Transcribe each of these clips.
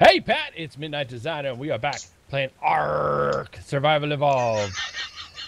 Hey, Pat, it's Midnight Designer, and we are back playing Ark Survival Evolved.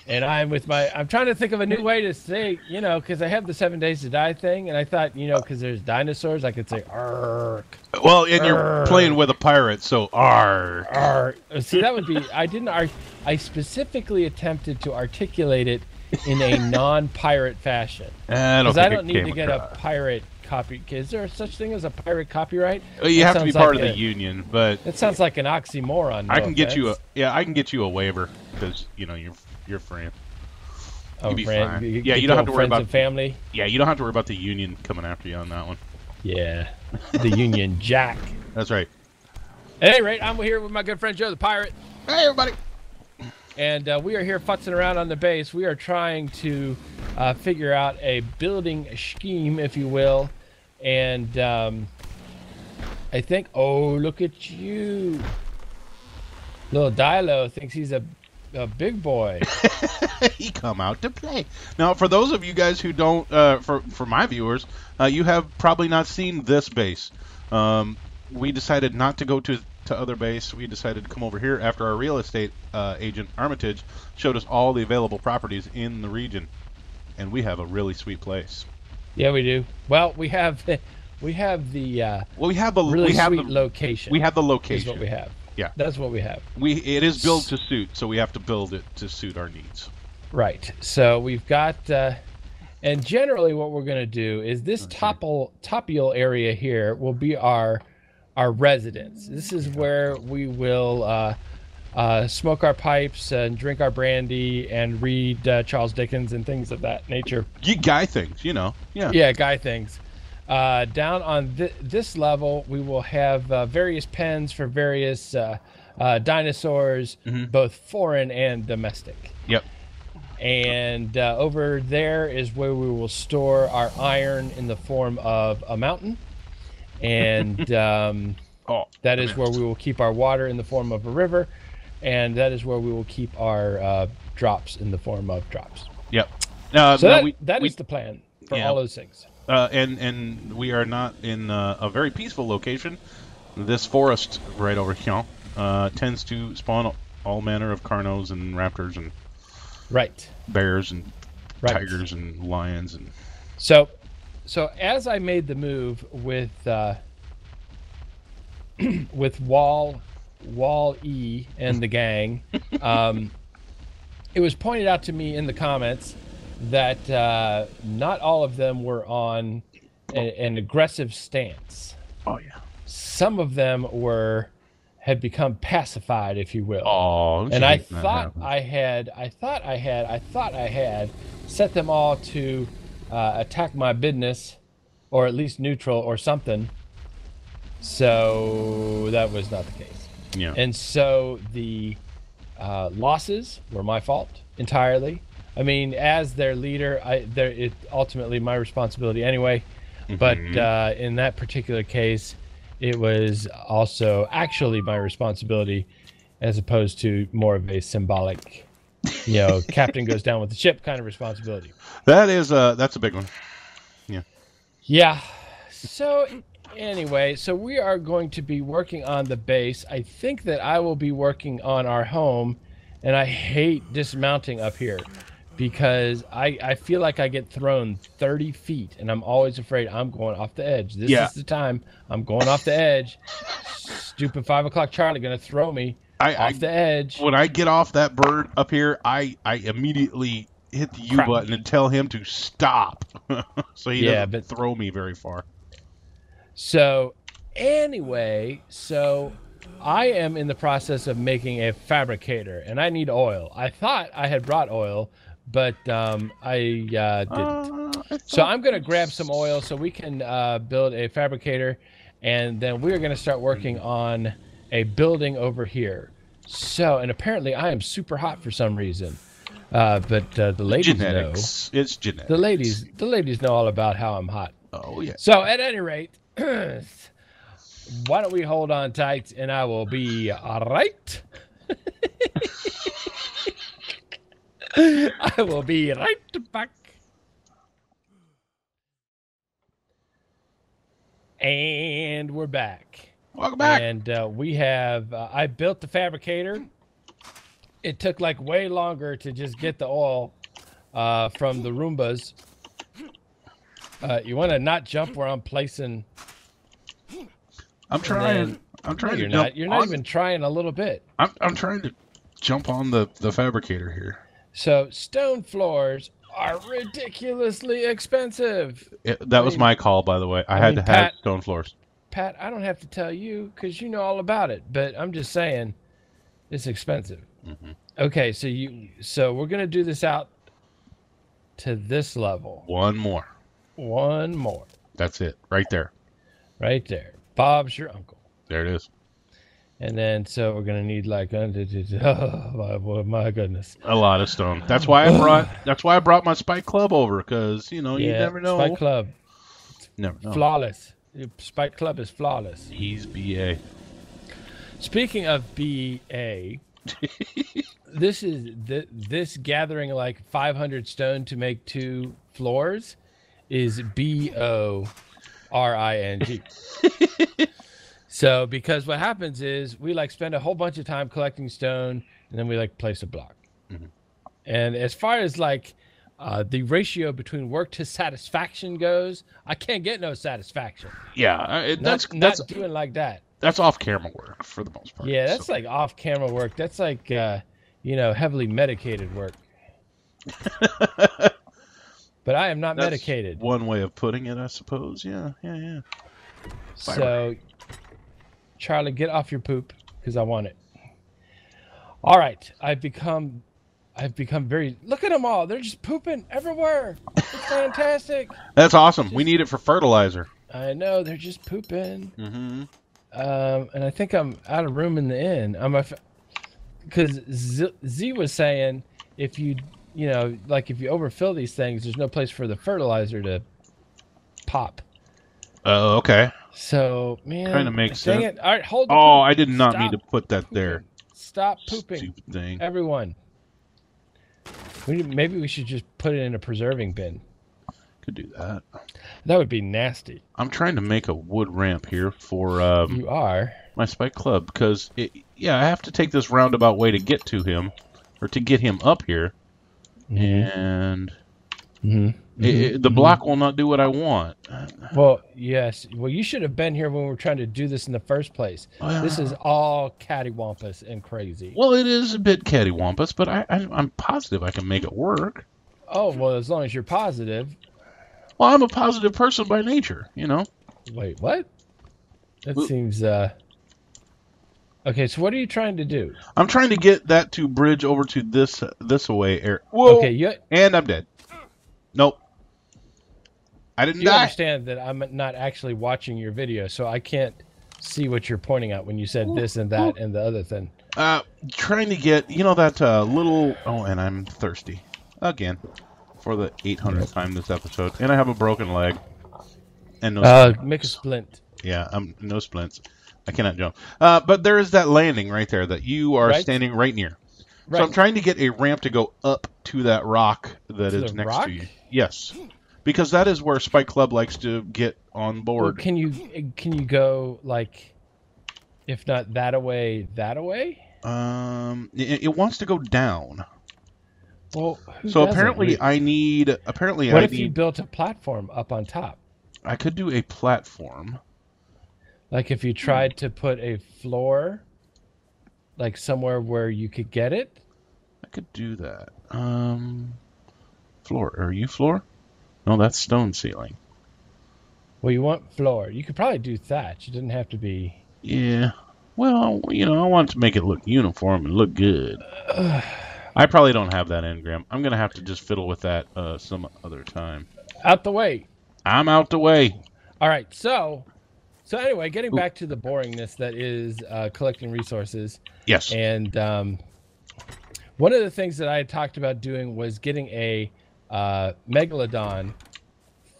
And I'm with my, I'm trying to think of a new way to say, you know, because I have the seven days to die thing, and I thought, you know, because there's dinosaurs, I could say Ark. Well, and you're playing with a pirate, so Ark. Ark. See, that would be, I didn't, ar- I specifically attempted to articulate it in a non pirate fashion. I don't, Because I think don't need to get a pirate copy. Is there such thing as a pirate copyright? Well, You That have to be part like of the a- union, but That sounds like an oxymoron. I no can get you a yeah, I can get you a waiver because you know you're you're friend. Oh, You'd be friend, fine. you- Yeah, get you don't have to worry about- family. Yeah, you don't have to worry about the union coming after you on that one. Yeah, the Union Jack. That's right. At any rate, I'm here with my good friend Joe the Pirate, Hey, everybody. and uh, we are here futzing around on the base. We are trying to uh, figure out a building scheme, if you will, and um, I think. Oh, look at you! Little Dilo thinks he's a, a big boy. he come out to play. Now, for those of you guys who don't, uh, for for my viewers, uh, you have probably not seen this base. Um, we decided not to go to to other base. We decided to come over here after our real estate uh, agent Armitage showed us all the available properties in the region, and we have a really sweet place. Yeah, we do. Well, we have we have the uh, Well, we have the really we have sweet the location. we have the is location. what we have. Yeah. That's what we have. We it is built to suit, so we have to build it to suit our needs. Right. So we've got, uh, and generally what we're going to do is this topple topule area here will be our our residence. This is where we will uh, uh, smoke our pipes and drink our brandy and read uh, Charles Dickens and things of that nature. You guy things, you know. Yeah. Yeah, guy things. Uh, down on th- this level, we will have uh, various pens for various uh, uh, dinosaurs, both foreign and domestic. Yep. And uh, over there is where we will store our iron in the form of a mountain. And um, Oh, that is where we will keep our water in the form of a river. And that is where we will keep our uh, drops in the form of drops. Yep. Uh, So no, that, we, that we, is the plan for Yeah. all those things. uh, and and we are not in uh, a very peaceful location. This forest right over here uh, tends to spawn all manner of carnos and raptors and Right. bears and Right. tigers and lions and So, so as I made the move with uh, with Wall Wall E and the gang, um, it was pointed out to me in the comments that uh, not all of them were on a, an aggressive stance. oh yeah. Some of them were had become pacified, if you will Oh, and I thought I had, I thought I had, I thought I had set them all to uh, attack my business, or at least neutral or something. So that was not the case, yeah. and so the uh, losses were my fault entirely. I mean, as their leader, I there it ultimately my responsibility anyway. But uh, in that particular case, it was also actually my responsibility, as opposed to more of a symbolic, you know, captain goes down with the ship kind of responsibility. that is uh that's a big one. Yeah. Yeah. So anyway, so we are going to be working on the base. I think that I will be working on our home, and I hate dismounting up here because I, I feel like I get thrown 30 feet, and I'm always afraid I'm going off the edge. This Yeah. is the time I'm going off the edge. Stupid five o'clock Charlie gonna throw me I, off I the edge. when I get off that bird up here, I I immediately hit the U Crap. button and tell him to stop, so he Yeah, doesn't but- throw me very far. So, anyway, so I am in the process of making a fabricator, and I need oil. I thought I had brought oil, but um, I uh, didn't. so I'm going to grab some oil so we can uh, build a fabricator, and then we're going to start working on a building over here. So, and apparently I am super hot for some reason, uh, but uh, the ladies know. It's genetics. The ladies, the ladies know all about how I'm hot. Oh yeah. So at any rate, why don't we hold on tight and I will be all right. I will be right back. And we're back. Welcome back. and uh, we have. Uh, I built the fabricator. It took like way longer to just get the oil uh, from the Roombas. Uh, you want to not jump where I'm placing. I'm trying. then- I'm No, trying you're to not. You're not on- even trying a little bit. I'm, I'm trying to jump on the the fabricator here. So stone floors are ridiculously expensive. It- that was mean- my call, by the way. I, I had mean, to have Pat- stone floors. Pat, I don't have to tell you because you know all about it. But I'm just saying, it's expensive. Mhm. Okay, so you so we're gonna do this out to this level. One more. One more, That's it, right there. right there. Bob's your uncle. There it is. And then so we're gonna need like oh my, boy, my goodness. A lot of stone. That's why I brought. That's why I brought my spike club over because you know you never know. Spike Club, Never know. flawless. Spike Club is flawless. He's BA. Speaking of BA, this is th- this gathering like 500 stone to make two floors is B O R I N G. so because what happens is we like spend a whole bunch of time collecting stone and then we like place a block. Mhm. And as far as like uh, the ratio between work to satisfaction goes, I can't get no satisfaction. Yeah, uh, it, Not, that's not that's doing like that. that's off camera work for the most part. Yeah, that's so. like off camera work. That's like uh, you know, heavily medicated work. but I am not That's medicated. one way of putting it, I suppose. Yeah, yeah, yeah. So Charlie, get off your poop because I want it. All right. I've become I've become very look at them all. They're just pooping everywhere. It's fantastic. That's awesome. We need it for fertilizer. I know they're just pooping. Mm-hmm. Um, and I think I'm out of room in the inn. I'm a, because Z, Z was saying if you, you know, like if you overfill these things, there's no place for the fertilizer to pop. Oh, okay. So man, Kinda makes dang sense. It. All right, hold. Oh. I did not Stop need to put that there. Stop pooping, Stupid thing. everyone. We, maybe we should just put it in a preserving bin. Could do that. That would be nasty. I'm trying to make a wood ramp here for um, You are. my spike club because yeah, I have to take this roundabout way to get to him or to get him up here, and Mm-hmm. it, it- the block will not do what I want. Well, yes. Well, you should have been here when we were trying to do this in the first place. This is all cattywampus and crazy. Well, it is a bit cattywampus, but I, I I'm positive I can make it work. Oh, well, as long as you're positive. Well, I'm a positive person by nature, you know. Wait, what? That seems uh Okay, so what are you trying to do? I'm trying to get that to bridge over to this this away area. Whoa! Okay, you And I'm dead. Nope. I didn't you die. understand that I'm not actually watching your video, so I can't see what you're pointing at when you said this and that and the other thing. Uh, trying to get you know that uh, little. Oh, and I'm thirsty again for the 800th time this episode, and I have a broken leg. And no, Uh make a splint. yeah, I'm no splints. I cannot jump. Uh, but there is that landing right there that you are Right. standing right near. Right. So I'm trying to get a ramp to go up to that rock that To is next rock? to you. Yes, because that is where Spike Club likes to get on Well, board. can you can you go like if not that away, that away? Um, it, it wants to go down. Well, who So apparently, I need. Apparently, What I if you built a platform up on top? I could do a platform. Like if you tried to put a floor like somewhere where you could get it? I could do that. Um, floor. Are you floor? No, that's stone ceiling. Well, you want floor. You could probably do thatch. It doesn't have to be Yeah. Well, you know, I want to make it look uniform and look good. I probably don't have that engram. I'm gonna have to just fiddle with that uh, some other time. out the way. I'm out the way. All right. So so anyway, getting Ooh. back to the boringness that is uh, collecting resources Yes. and um, one of the things that I had talked about doing was getting a uh, megalodon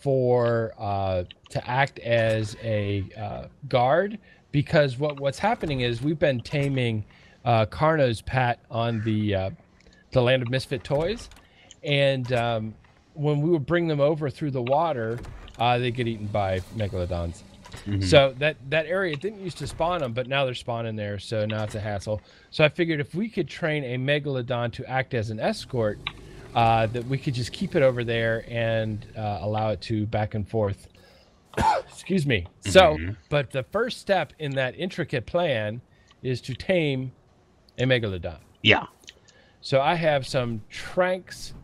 for uh, to act as a uh, guard because what what's happening is we've been taming uh, Carno's Pat on the uh, the land of misfit toys, and um, when we would bring them over through the water, uh, they get eaten by megalodons. Mhm. So that that area didn't used to spawn them, but now they're spawning there. So now it's a hassle. So I figured if we could train a megalodon to act as an escort, uh, that we could just keep it over there and uh, allow it to back and forth. Excuse me. So, Mhm. but the first step in that intricate plan is to tame a megalodon. Yeah. So I have some tranks.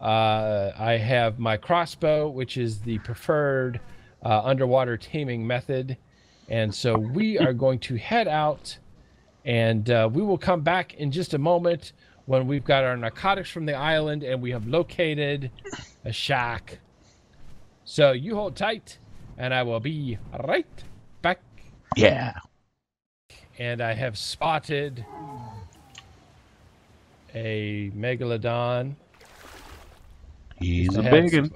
Uh, I have my crossbow, which is the preferred uh, underwater taming method. And so we are going to head out and uh, we will come back in just a moment when we've got our narcotics from the island and we have located a shack. So you hold tight and I will be right back. Yeah. And I have spotted a megalodon. He's a big one.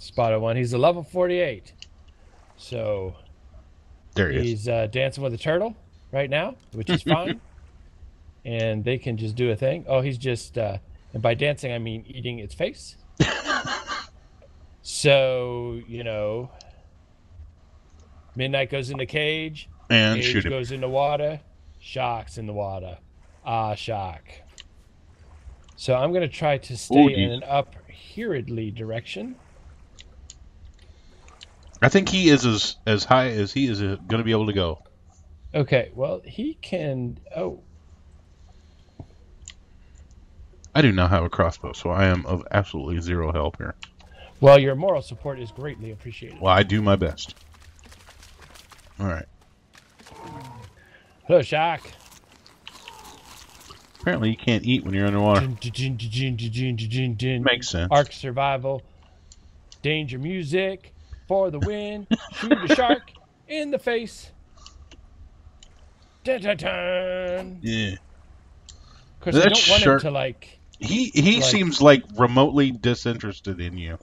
Sp- Spotted one. He's a level 48. So There he is. he's uh, dancing with a turtle right now, which is fine. and they can just do a thing. Oh, he's just, uh, and by dancing, I mean eating its face. so, you know, Midnight goes in the cage, And Cage shoot him. goes in the water, Shark's in the water. Ah, Shark. So I'm going to try to stay Ooh, in an up direction. I think he is as as high as he is going to be able to go. Okay, well he can. Oh, I do not have a crossbow, so I am of absolutely zero help here. Well, your moral support is greatly appreciated. Well, I do my best. All right. Hello, Shock. Apparently, you can't eat when you're underwater. Makes sense. Ark survival, danger music for the win. Shoot the shark in the face. Dun, dun, dun. Yeah. Because course, I don't want shark- him to like. He he Like- seems like remotely disinterested in you.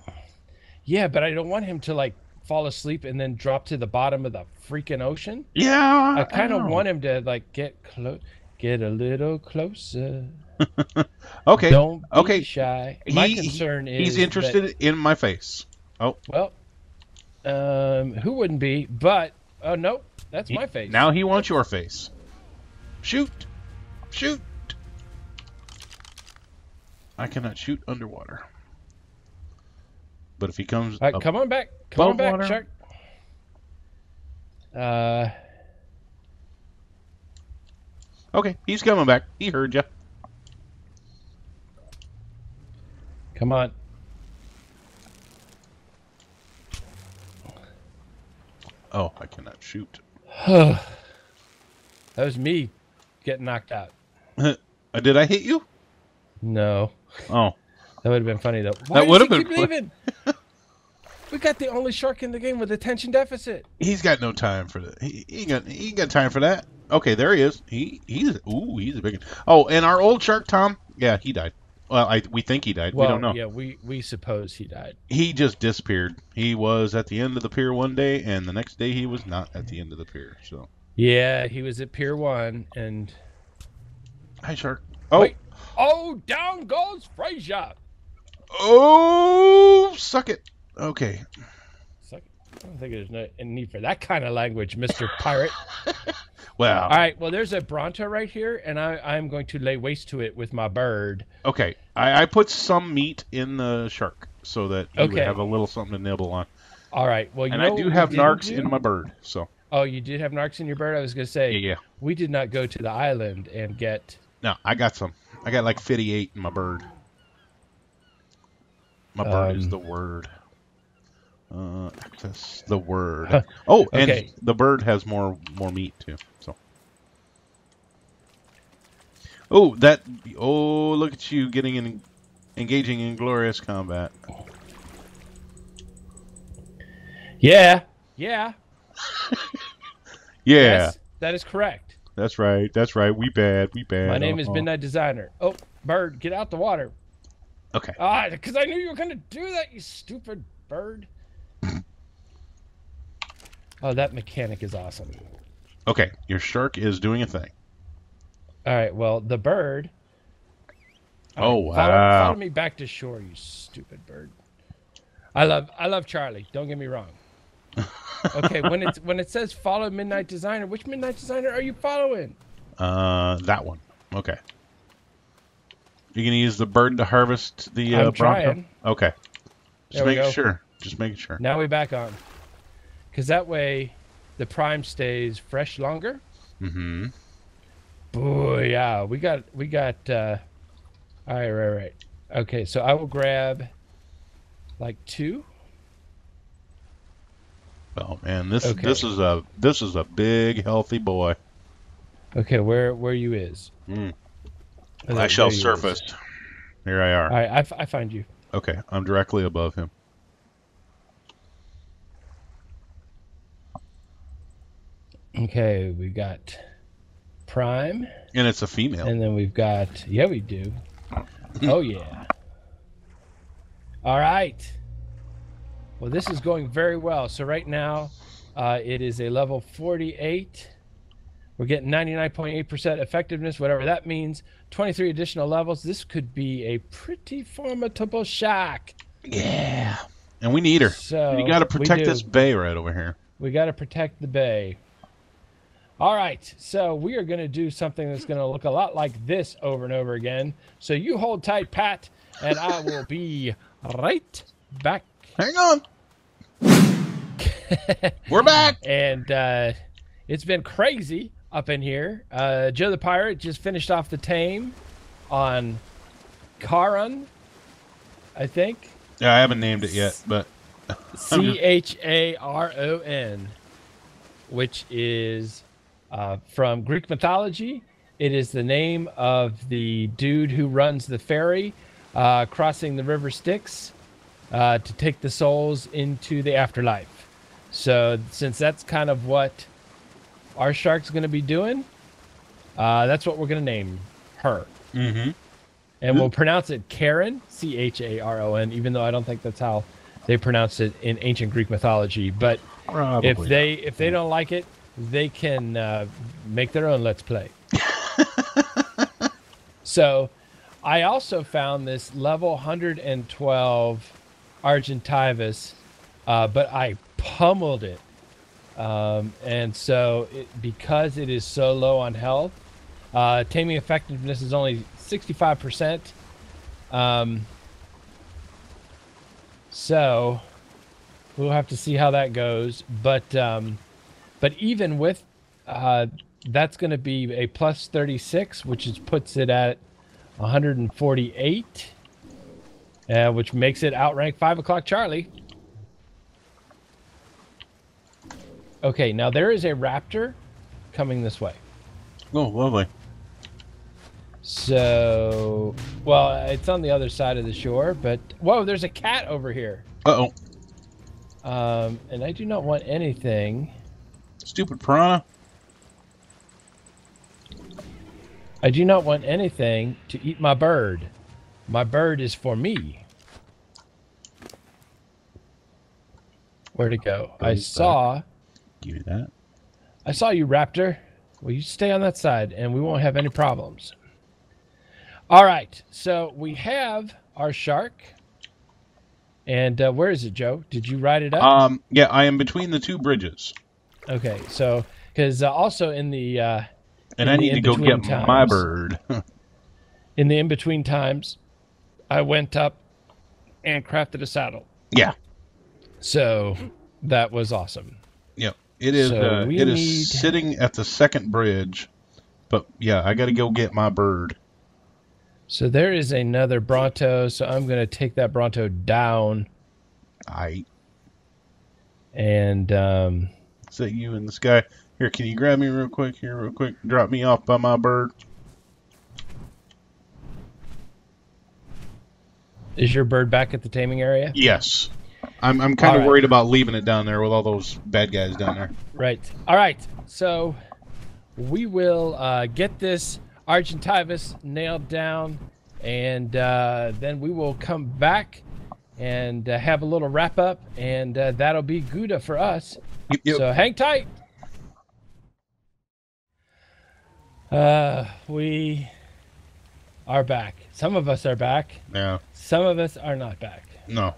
Yeah, but I don't want him to like fall asleep and then drop to the bottom of the freaking ocean. Yeah. I kind of want him to like get close, get a little closer. Okay. Don't be okay. shy. My He- concern is He's that- interested in my face. Oh. Well, um, who wouldn't be? But oh no, that's my face. Now he wants your face. Shoot. Shoot. I cannot shoot underwater. But if he comes right, come on back. Come on back, water. shark. Uh, Okay, he's coming back. He heard you. come on. Oh, I cannot shoot. that was me getting knocked out. Uh, Did I hit you? No, Oh. that would have been funny though. Why That would have been keep fun- leaving? we got the only shark in the game with attention deficit. He's got no time for that. He, he ain't got he ain't got time for that. Okay, there he is. He he's ooh he's a big. one. Oh, and our old shark Tom, yeah, he died. Well, I we think he died. Well, we don't know. yeah, we we suppose he died. He just disappeared. He was at the end of the pier one day, and the next day he was not at the end of the pier. So Yeah, he was at Pier One, and hi shark. Oh Wait. oh, down goes Frazier. oh suck it. Okay. I don't think there's no need for that kind of language, Mister Pirate. Well, All right, well, there's a Bronto right here, and I, I'm going to lay waste to it with my bird. okay. I, I put some meat in the shark so that he would have a little something to nibble on. All right, well, you And I do have narcs do? in my bird. So Oh, you did have narcs in your bird. I was going to say yeah, yeah. we did not go to the island and get. No, I got some. I got like 58 in my bird. My bird is Um, the word. Uh, access the word. Oh, and Okay. the bird has more more meat too. So. Oh, that! Oh, look at you getting in, engaging in glorious combat. Yeah, yeah, Yeah, yes, that is correct. that's right. That's right. We bad. We bad. My name is Uh-huh. Midnight Designer. Oh, bird, get out the water. Okay. Ah, because I knew you were going to do that, you stupid bird. Oh, that mechanic is awesome. Okay. Your shark is doing a thing. All right, well, the bird. Oh, right, follow, wow. follow me back to shore, you stupid bird. I love, I love Charlie. Don't get me wrong. Okay, when it's when it says follow Midnight Designer, which Midnight Designer are you following? Uh, that one. Okay. You're gonna use the bird to harvest the uh, I'm Bronto? trying. Okay. Just making sure. Just making sure. Now we back on, because that way the prime stays fresh longer. Mm-hmm. Boy, yeah, we got we got. uh All right, right, right. Okay, so I will grab like two. Oh man, this Okay. this is a this is a big healthy boy. Okay, where where you is? Mm. I shall is. surface. Here I are. All right, I, f- I find you. Okay, I'm directly above him. Okay, we've got prime. And it's a female. And then we've got, yeah, we do. oh, yeah. All right. Well, this is going very well. So, right now, uh, it is a level 48. We're getting 99.8% effectiveness, whatever that means. 23 additional levels. This could be a pretty formidable shack. yeah. And we need her. So, you got to protect this bay right over here. We got to protect the bay. All right, so we are going to do something that's going to look a lot like this over and over again. So you hold tight, Pat, and I will be right back. Hang on. We're back. And uh, it's been crazy up in here. Uh, Joe the Pirate just finished off the tame on Charon, I think. Yeah, I haven't named it yet, but C H A R O N, which is uh, from Greek mythology. It is the name of the dude who runs the ferry uh, crossing the river Styx uh, to take the souls into the afterlife. So, since that's kind of what our shark's going to be doing, uh, that's what we're going to name her. mm-hmm. And we'll pronounce it Karen, C H A R O N, even though I don't think that's how they pronounce it in ancient Greek mythology. But Probably. if they if they don't like it, they can uh, make their own Let's Play. so, I also found this level 112 Argentavis, uh, but I pummeled it, um, and so it, because it is so low on health, uh, taming effectiveness is only 65%. Um, so we'll have to see how that goes. But um, but even with uh, that's going to be a plus 36, which is puts it at 148, uh, which makes it outrank five o'clock Charlie. Okay, now there is a raptor coming this way. oh, lovely. So, well, it's on the other side of the shore, but whoa, there's a cat over here. Uh oh. Um, and I do not want anything. Stupid piranha. I do not want anything to eat my bird. My bird is for me. Where'd it go? I saw. Give me that. I saw you, Raptor. Will you stay on that side, and we won't have any problems. All right, so we have our shark. And uh, where is it, Joe? Did you write it up? Um, yeah, I am between the two bridges, Okay, so because uh, also in the uh, and In I need to go get in-between my bird. in the in between times, I went up and crafted a saddle. yeah. So that was awesome. Yep. It is. So uh, it is need- sitting at the second bridge, but yeah, I got to go get my bird. So there is another Bronto. So I'm going to take that Bronto down I and um, is that you in the sky? Here, can you grab me real quick? Here, real quick. Drop me off by my bird. is your bird back at the taming area? Yes. I'm I'm kind All of right. worried about leaving it down there with all those bad guys down there. Right. All right. So we will uh, get this Argentavis nailed down, and uh, then we will come back and uh, have a little wrap up, and uh, that'll be Gouda for us. Yep, yep. So hang tight. Uh, we are back. Some of us are back. yeah. Some of us are not back. No.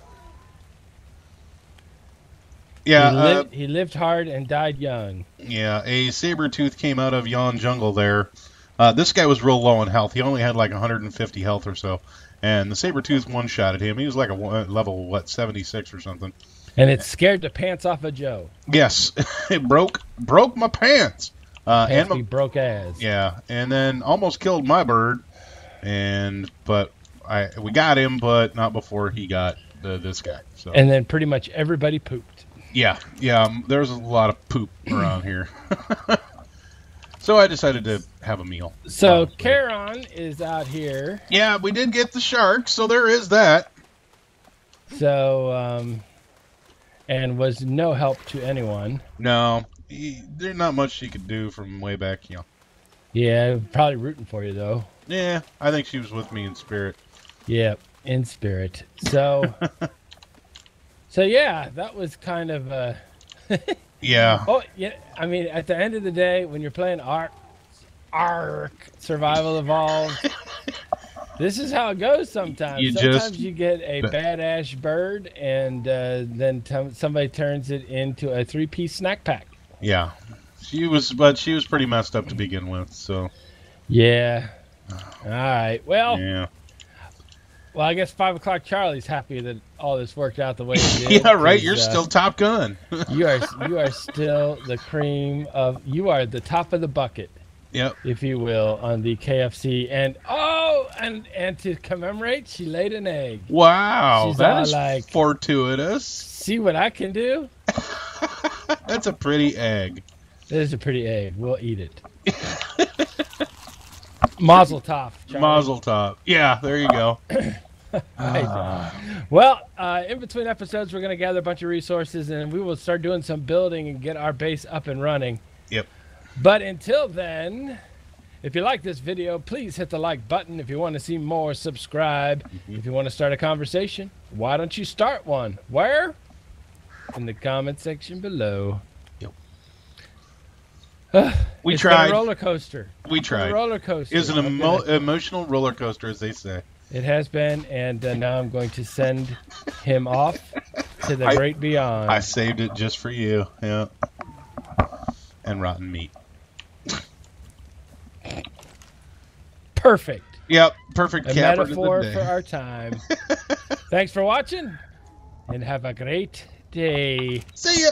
Yeah, he, uh, lived, he lived hard and died young. yeah. A saber tooth came out of yon jungle there. Uh, this guy was real low on health. He only had like 150 health or so, and the saber tooth one shot at him. He was like a level what 76 or something. And it scared the pants off of Joe. Yes, it broke broke my pants. Uh, and my, broke ass. Yeah, and then almost killed my bird, and but I we got him, but not before he got the, this guy. So And then pretty much everybody pooped. yeah, yeah, um, there's a lot of poop around here. so I decided to have a meal. So Honestly. Charon is out here. Yeah, we did get the shark, so there is that. So um, and was no help to anyone. No, he, there's not much she could do from way back. You know. Yeah, probably rooting for you though. Yeah, I think she was with me in spirit. Yeah, in spirit. So, so yeah, that was kind of. Uh, Yeah, oh, yeah. I mean, at the end of the day, when you're playing Ark, Ark Survival Evolved, this is how it goes. Sometimes, You sometimes just- you get a badass bird, and uh, then t- somebody turns it into a three-piece snack pack. yeah. She was, but she was pretty messed up to begin with. So Yeah. All right. Well, yeah. well, I guess five o'clock. Charlie's happy that all this worked out the way it did. Yeah, right. You're uh, still Top Gun. you are you are still the cream of you are the top of the bucket, yep. if you will, on the KFC. And oh, and and to commemorate, she laid an egg. Wow, She's that is like- fortuitous. See what I can do? That's a pretty egg. That is a pretty egg. We'll eat it. Mazel tov. Charlie. Mazel tov. Yeah, there you go. Right. Well, uh, in between episodes, we're going to gather a bunch of resources and we will start doing some building and get our base up and running. Yep. But until then, if you like this video, please hit the like button. If you want to see more, subscribe. If you want to start a conversation, why don't you start one? Where? In the comment section below. Yep. We It's been tried. a roller coaster. We tried. roller coaster. It's an emo- emotional roller coaster, as they say. It has been, and uh, now I'm going to send him off to the I- great beyond. I saved it just for you. Yeah. And rotten meat. Perfect. Yep. Perfect A metaphor for our time. Thanks for watching, and have a great day. See ya.